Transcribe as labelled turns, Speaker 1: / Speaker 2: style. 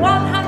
Speaker 1: one